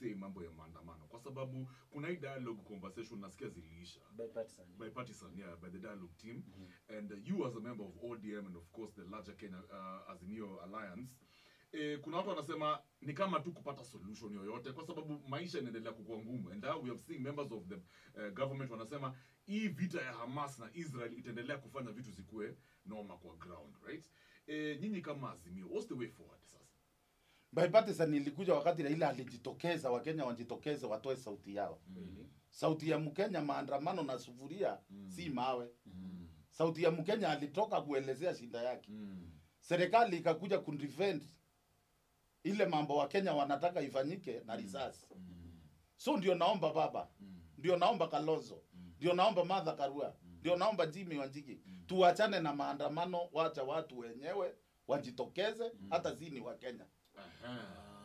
tugusie mambo ya maandamano. Kwa sababu kuna hii dialogue conversation nasikia ziliisha. By partisan. Yeah by the dialogue team. And uh, you as a member of ODM and of course the larger Kenya uh, Azimio Alliance eh, kuna watu wanasema ni kama tu kupata solution yoyote kwa sababu maisha inaendelea kukua ngumu. And now we have seen members of the uh, government wanasema hii vita ya Hamas na Israel itaendelea kufanya vitu zikue noma kwa ground right? Eh, nyinyi kama Azimio what's the way forward sasa bipartisan nilikuja wakati Raila alijitokeza, Wakenya wajitokeze watoe sauti yao. Mm. Sauti ya Mkenya, maandamano na sufuria mm. si mawe. Mm. Sauti ya Mkenya alitoka kuelezea shida yake. mm. Serikali ikakuja kundefend ile mambo Wakenya wanataka ifanyike na risasi. Mm. So ndio naomba baba, Mm. ndio naomba Kalonzo, ndio naomba Martha Karua, Mm. ndio naomba Jimmy Wanjigi, tuachane na maandamano, wacha watu wenyewe wajitokeze, mm. hata zini wa Kenya.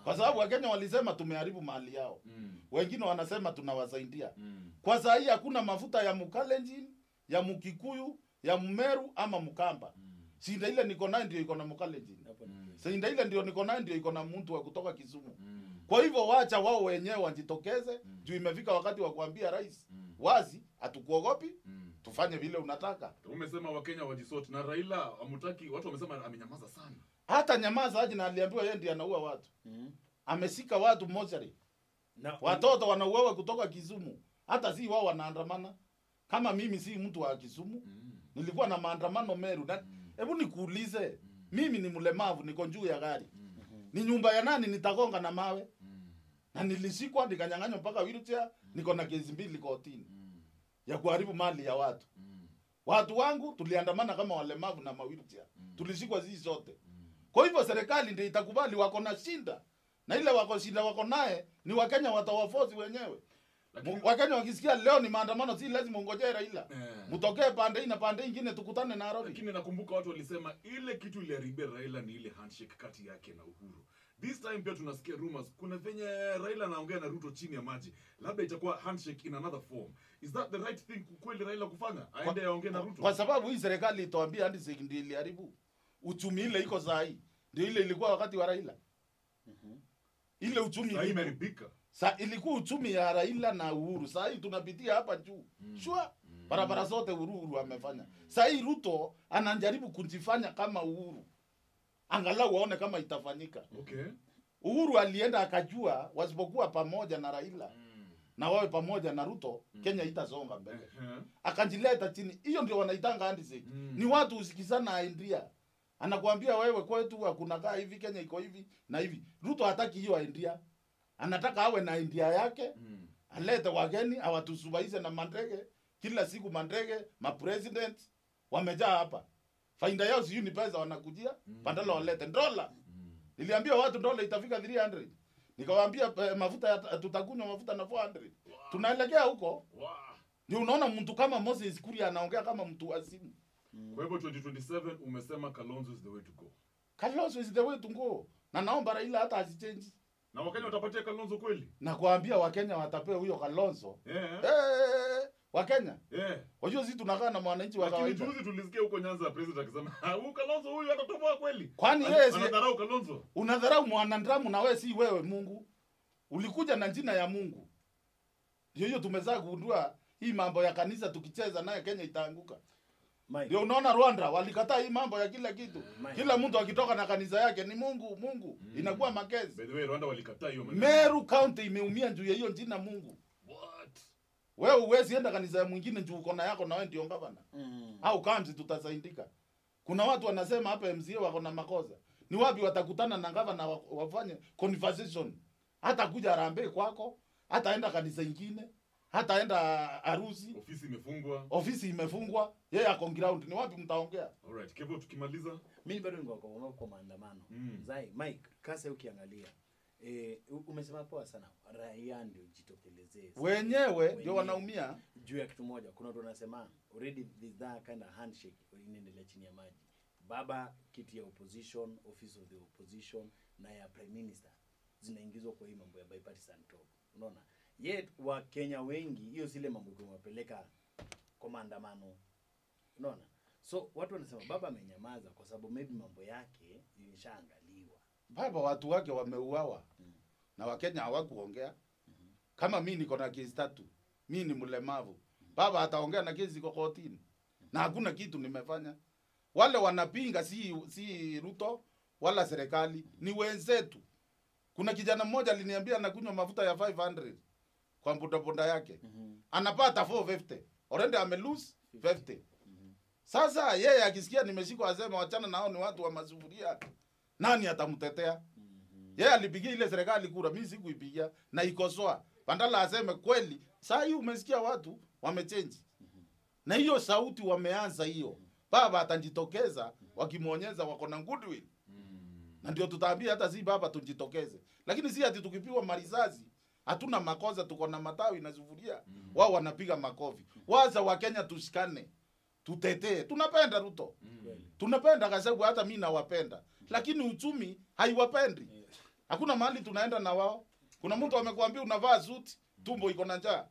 Kwa sababu Wakenya walisema tumeharibu mahali yao, Mm. wengine wanasema tunawasaidia. Mm. Kwa saa hii hakuna mafuta ya Mkalenjin, ya Mkikuyu, ya Mmeru ama Mkamba. Sinda ile niko nayo ndio iko na Mkalenjin. mm. Sinda ile ndio niko nayo ndio iko na mtu wa kutoka Kisumu. Mm. Kwa hivyo wacha wao wenyewe wajitokeze mm. juu imefika wakati wa kuambia rais mm. wazi, hatukuogopi, Mm. tufanye vile unataka. umesema wakenya wajisoti na raila amutaki watu wamesema amenyamaza sana Hata nyamaza aje na aliambiwa yeye ndiye anaua watu. mm. Amesika watu mochari. na Watoto wanauawa kutoka Kisumu. Hata si wao wanaandamana. Kama mimi si mtu wa Kisumu, nilikuwa na maandamano Meru. Na hebu nikuulize, mm. mimi ni mlemavu, niko juu ya gari. mm. Ni nyumba ya nani nitagonga na mawe? mm. Na nilishikwa nikanyang'anywa mpaka wheelchair, niko na kesi mbili kotini ya kuharibu mali ya watu. mm. Watu wangu tuliandamana kama walemavu na mawheelchair. Tulishikwa sisi zote. Kwa hivyo serikali ndio itakubali wako na shinda. Na ile wako shinda wako naye ni Wakenya watawafozi wenyewe. Lakini- Wakenya wakisikia leo ni maandamano, si lazima ungojee Raila. yeah. Mtokee pande hii na pande ingine tukutane Nairobi. lakini nakumbuka watu walisema ile kitu iliharibia raila ni ile handshake kati yake na uhuru this time pia tunasikia rumors kuna venye raila anaongea na ruto chini ya maji labda itakuwa handshake in another form is that the right thing kweli raila kufanya aende aongee na ruto Kwa sababu hii serikali itoambia ndio iliharibu uchumi, ile iko saa hii ndio ile ilikuwa wakati wa Raila. Ile uchumi ile imeribika. sa ilikuwa uchumi ya Raila na Uhuru. Saa hii tunapitia hapa juu mm. shua barabara zote Uhuru amefanya. Saa hii Ruto anajaribu kujifanya kama Uhuru, angalau waone kama itafanyika. okay Uhuru alienda akajua wasipokuwa pamoja na Raila mm. na wawe pamoja na Ruto, mm. Kenya itasonga mbele. Eh, Akajileta chini, hiyo ndio wanaitanga handshake. Mm. Ni watu usikizana idea, anakuambia wewe kwetu hakuna kaa hivi, Kenya iko hivi na hivi. Ruto hataki hiyo idea, anataka awe na idea yake mm. alete wageni awatusubaize na mandege kila siku, mandege mapresident wamejaa hapa, faida yao sijui ni pesa wanakujia, mm. badala walete dola. Mm. Niliambia watu dola itafika 300 nikawaambia eh, mafuta tutakunywa mafuta na 400 Wow. tunaelekea huko. Wow. Ndio unaona mtu kama Moses Kuria anaongea kama mtu wazimu. Kwa hivyo 2027 umesema kalonzo is the way to go Kalonzo is the way to go, na naomba Raila hata asichange, na wakenya watapatia kalonzo kweli Nakwambia Wakenya watapewa huyo Kalonzo eh, Hey, Wakenya eh. wajua, sisi tunakaa na mwananchi wa kawaida. lakini juzi tulisikia huko nyanza president akisema "Ah, huyu kalonzo huyu atatoboa kweli Kwani yeye si- anadharau kalonzo unadharau mwanadamu na wewe si wewe Mungu. Ulikuja na jina ya Mungu. Hiyo tumezaa kugundua hii mambo ya kanisa tukicheza naye Kenya itaanguka. Ndio unaona Rwanda walikataa hii mambo ya kila kitu. Mike. Kila mtu akitoka na kanisa yake ni Mungu, Mungu. Mm. Inakuwa makezi. by the way rwanda walikataa hiyo maneno. Meru County imeumia juu ya hiyo jina Mungu. What? Wewe uwezi enda kanisa ya mwingine juu uko na yako na wewe ndio gavana. mm, Au kamzi tutasaidika. Kuna watu wanasema hapa MCA wako na makosa. Ni wapi watakutana na gavana wafanye conversation? Hata kuja Harambee kwako, hata enda kanisa ingine, hata enda harusi, ofisi imefungwa. Ofisi imefungwa, yeye ako ground. Ni wapi mtaongea? alright kevo tukimaliza. Mimi bado niko kwa, kwa maandamano. Mm. Zai, Mike kasa ukiangalia. E, umesema poa sana. Raia ndio jitokelezee. Wenyewe ndio wanaumia. juu ya kitu moja kuna watu wanasema already this that kind of handshake inaendelea chini ya maji. Baba kiti ya opposition office of the opposition na ya prime minister zinaingizwa kwa hii mambo ya bipartisan talk. Unaona yet wakenya wengi hiyo zile mambo tumewapeleka kwa maandamano. Unaona? So watu wanasema baba amenyamaza kwa sababu maybe mambo yake imeshaangaliwa Baba watu wake wameuawa. na wakenya hawakuongea. Hmm. kama mi niko na kesi tatu mi ni mlemavu. Baba ataongea na kesi ziko kotini. Hmm. na hakuna kitu nimefanya. Wale wanapinga si si ruto wala serikali ni wenzetu. Kuna kijana mmoja aliniambia anakunywa mafuta ya 500 kwa bodaboda yake. Mhm. anapata 450 already ame lose 50 sasa yeye akisikia nimeshikwa asema wachana nao ni watu wa masufuria nani atamtetea? Yeye alipigia ile serikali kura mi sikuipigia na ikosoa. Bandala aseme kweli. Saa hii umesikia watu wamechenji na hiyo sauti wameanza hiyo. Baba atajitokeza wakimwonyeza wako na goodwill. Na ndio tutaambia hata si baba tujitokeze. Lakini si ati tukipigwa marizazi hatuna makoza, tuko na matawi na sufuria mm. wao wanapiga makofi waza wa Kenya tushikane tutetee tunapenda ruto mm. tunapenda kasabu hata mimi nawapenda lakini uchumi haiwapendi hakuna mahali tunaenda na wao kuna mtu amekuambia unavaa suti tumbo iko na njaa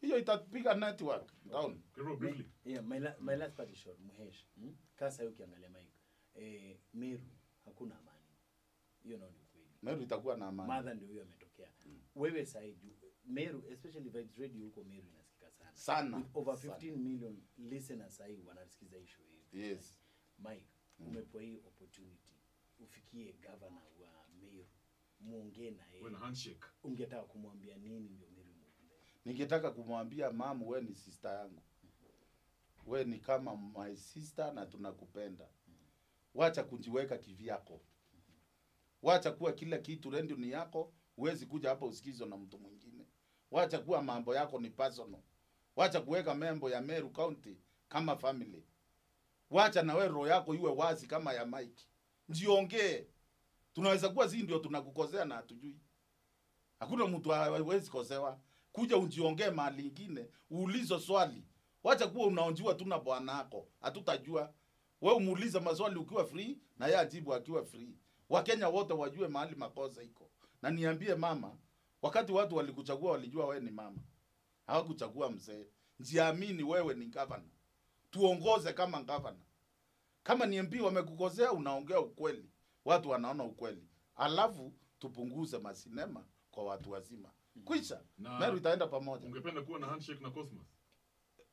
hiyo itapiga network down Okay. Yeah, my, la, my last part is short. Muhesh. Hmm? Kasa hiyo ukiangalia Mike. Eh, Meru hakuna amani. Hiyo ukweli. Meru itakuwa na amani Madha ndio huyo ametokea. Mm. Wewe sasa Meru especially Vibes Radio huko Meru inasikika sana. Sana, With over 15 sana. million listeners sasa hivi wanasikiza hii show hii. Yes. Mike, mm. umepewa hii opportunity ufikie governor wa Meru. Muongee na yeye. yeye. handshake. Ungetaka kumwambia nini ndio Meru ningetaka kumwambia mamu we ni sister yangu we ni kama my sister na tunakupenda wacha kujiweka kivyako wacha kuwa kila kitu rendi ni yako huwezi kuja hapa usikizwe na mtu mwingine. Wacha kuwa mambo yako ni personal. Wacha kuweka membo ya meru county kama family. Wacha na wewe roho yako iwe wazi kama ya mike. Njiongee tunaweza kuwa zii ndio tunakukosea na hatujui. Hakuna mtu hawezi kosewa. Kuja ujiongee mahali ingine uulizo swali. Wacha kuwa unaonjua tu na bwana yako, hatutajua. Wewe umuulize maswali ukiwa free na yeye ajibu akiwa free wakenya wote wajue mahali makosa iko. Na niambie mama wakati watu walikuchagua walijua wewe ni mama. Hawakuchagua mzee. Njiamini wewe ni gavana tuongoze kama gavana kama ni MP wamekukosea unaongea ukweli. Watu wanaona ukweli. Alafu tupunguze masinema kwa watu wazima. Kwisha meru itaenda pamoja. ungependa kuwa na handshake na cosmos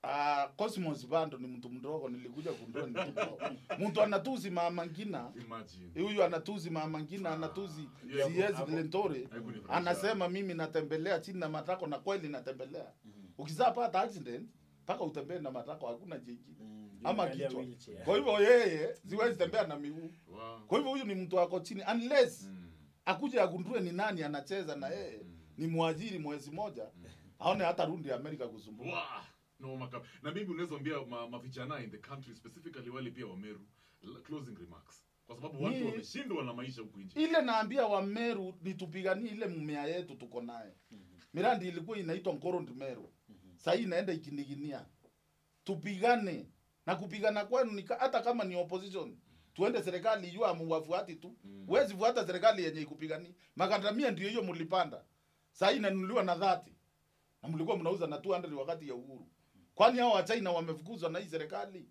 Ah, Cosmos bando ni mtu mdogo, nilikuja kundua ni mtu mdogo. Mtu anatuzi mama ngina, imagine huyu anatuzi mama ngina, anatuzi ah, Ziezi Lentore, anasema mimi natembelea chini na matako, na kweli natembelea. Ukizaa pata accident mpaka utembee na matako, hakuna jingine Mm, ama kichwa. Kwa hivyo yeye siwezi tembea na miguu. Wow. Kwa hivyo huyu ni mtu wako chini unless Mm. akuje agundue ni nani anacheza na yeye Mm. ni mwajiri mwezi moja aone hata rundi ya Amerika kusumbua. Wow. No, makeup. na maybe unaweza ambia ma, mavijana in the country specifically wale pia wameru l- closing remarks. Kwa sababu watu wameshindwa na maisha huku nje. Ile naambia Wameru ni tupiganie ile mmea yetu tuko naye. mm -hmm. Mirandi ilikuwa inaitwa Nkorondi Meru, sasa inaenda ikiniginia. Tupigane. Na kupigana kwenu ni hata kama ni opposition. Tuende serikali yua muwafuati tu. Mm. Wezi fuata serikali yenye ikupigani makandamia ndio hiyo mlipanda Sasa inanunuliwa na dhati. Na mlikuwa mnauza na 200 wakati ya uhuru kwani hao wachina wamefukuzwa na hii serikali?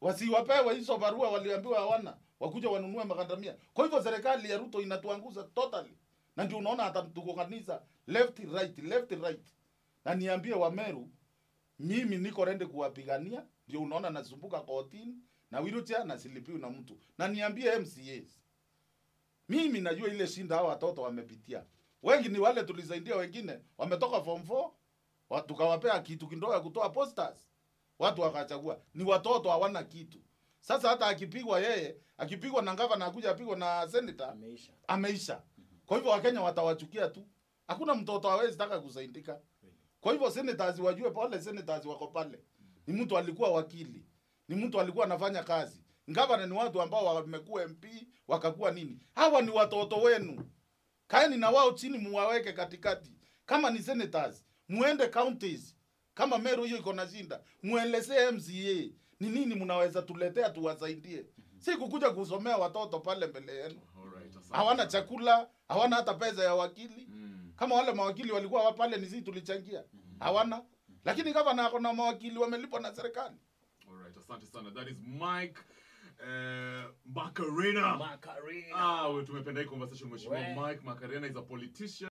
Wasiwapewe hizo barua waliambiwa hawana. Wakuja wanunue makandamia kwa hivyo serikali ya ruto inatuanguza totally. Na ndio unaona hata tuko kanisa left right left right. Na niambie wameru mimi niko rende kuwapigania ndio unaona nasumbuka kotini na wheelchair na silipiwi na mtu. Na niambie mcas mimi najua ile shinda hao watoto wamepitia. Wengi ni wale tulisaidia wengine wametoka form 4 wa- tukawapea kitu kidogo ya kutoa posters. Watu wakachagua. Ni watoto hawana kitu. Sasa hata akipigwa yeye akipigwa na gavana akuja apigwa na senator ameisha. ameisha. Kwa hivyo wakenya watawachukia tu. Hakuna mtoto hawezi taka kusaidika kwa hivyo senators wajue pale senators wako pale. Ni mtu alikuwa wakili. Ni mtu alikuwa anafanya kazi. Gavana ni watu ambao wamekuwa mp wakakuwa nini. Hawa ni watoto wenu. Kaeni na wao chini muwaweke katikati. Kama ni senators muende counties. Kama meru hiyo iko na shinda muelezee mca ni nini mnaweza tuletea tuwasaidie? Si kukuja kusomea watoto pale mbele yenu. Hawana chakula hawana hata pesa ya wakili. Mm. kama wale mawakili walikuwa wa pale ni sisi tulichangia. Hawana. Lakini gavana ako na mawakili wamelipwa na serikali. Alright, asante sana. That is mike eh, macarena. Macarena. ah, we tumependa hii conversation mheshimiwa mike macarena is a politician